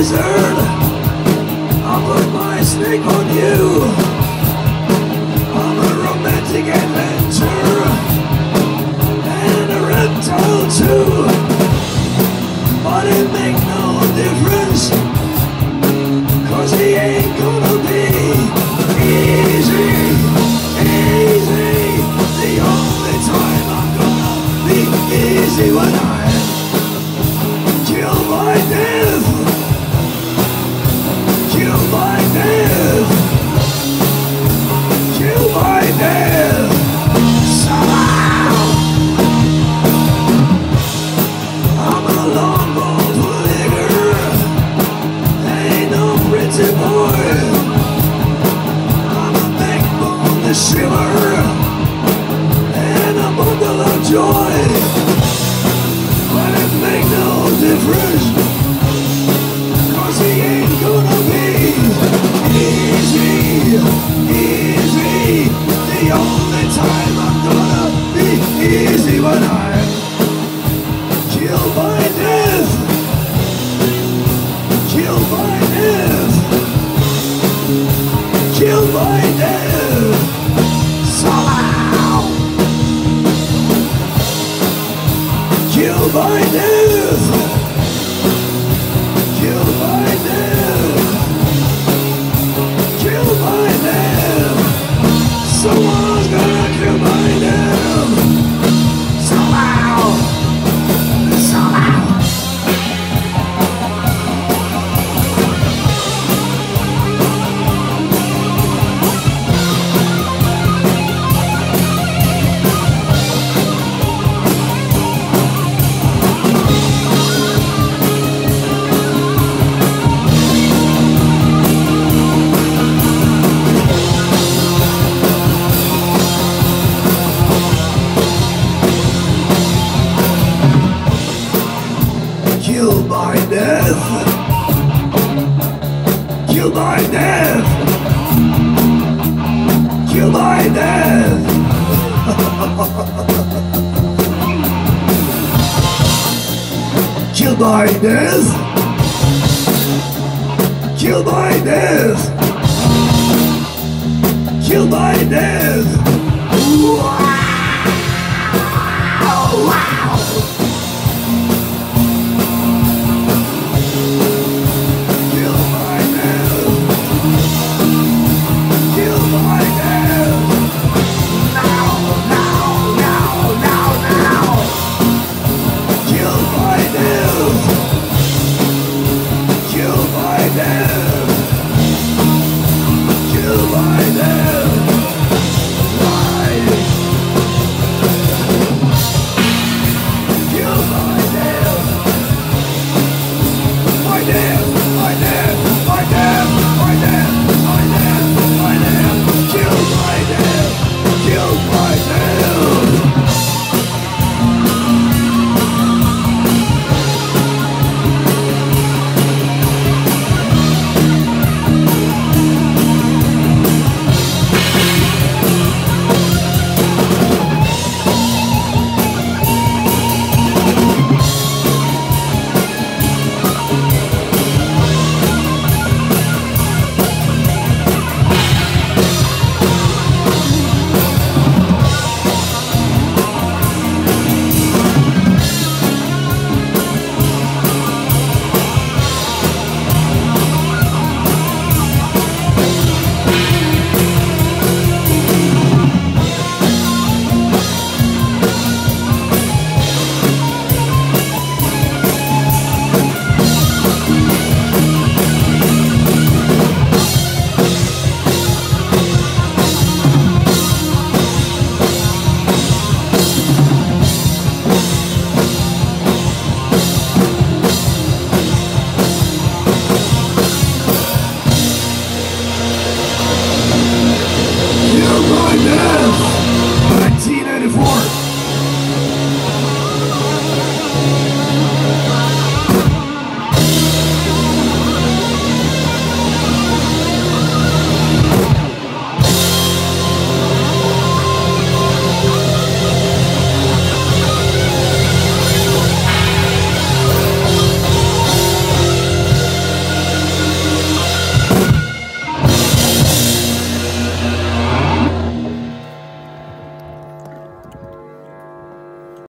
wizard I'll put my snake on you. I'm a romantic adventure And a reptile too. But it make no difference Cause he ain't gonna be easy Easy. The only time I'm gonna be easy when I a shiver and a bundle of joy. But it make no difference, cause he ain't gonna be easy, easy. The only time I'm gonna be easy when I'm killed by Killed by death. Killed by